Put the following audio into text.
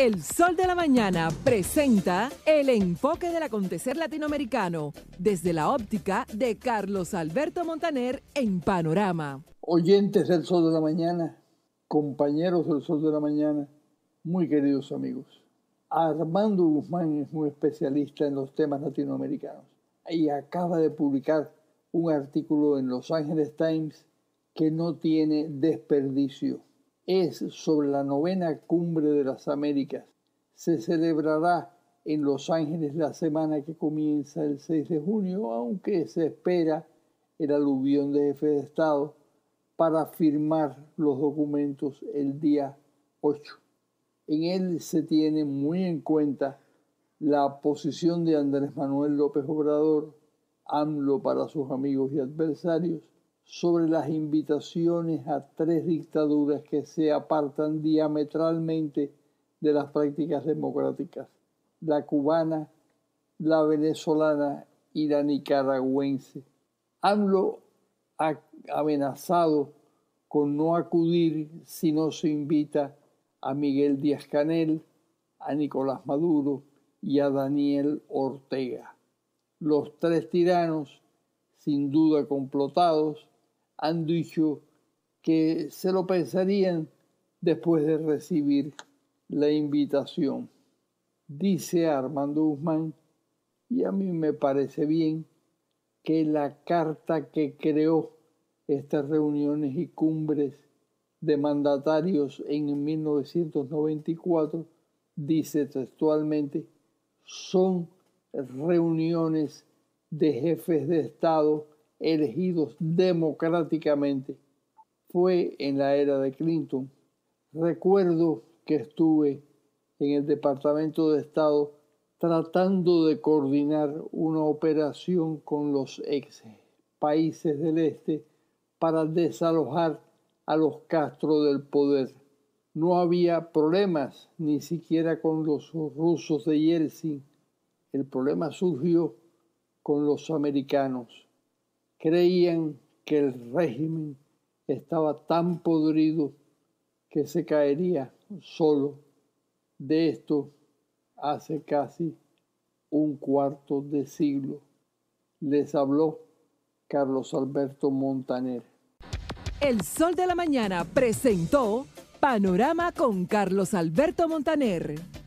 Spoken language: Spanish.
El Sol de la Mañana presenta el enfoque del acontecer latinoamericano desde la óptica de Carlos Alberto Montaner en Panorama. Oyentes del Sol de la Mañana, compañeros del Sol de la Mañana, muy queridos amigos. Armando Guzmán es un especialista en los temas latinoamericanos y acaba de publicar un artículo en Los Angeles Times que no tiene desperdicio es sobre la novena cumbre de las Américas. Se celebrará en Los Ángeles la semana que comienza el 6 de junio, aunque se espera el aluvión de jefe de Estado para firmar los documentos el día 8. En él se tiene muy en cuenta la posición de Andrés Manuel López Obrador, AMLO para sus amigos y adversarios, sobre las invitaciones a tres dictaduras que se apartan diametralmente de las prácticas democráticas, la cubana, la venezolana y la nicaragüense. AMLO ha amenazado con no acudir si no se invita a Miguel Díaz Canel, a Nicolás Maduro y a Daniel Ortega. Los tres tiranos, sin duda complotados, han dicho que se lo pensarían después de recibir la invitación. Dice Armando Guzmán, y a mí me parece bien, que la carta que creó estas reuniones y cumbres de mandatarios en 1994 dice textualmente, son reuniones de jefes de Estado elegidos democráticamente. Fue en la era de Clinton. Recuerdo que estuve en el Departamento de Estado tratando de coordinar una operación con los ex países del este para desalojar a los Castro del poder. No había problemas ni siquiera con los rusos de Yeltsin. El problema surgió con los americanos creían que el régimen estaba tan podrido que se caería solo. De esto hace casi un cuarto de siglo. Les habló Carlos Alberto Montaner. El Sol de la Mañana presentó Panorama con Carlos Alberto Montaner.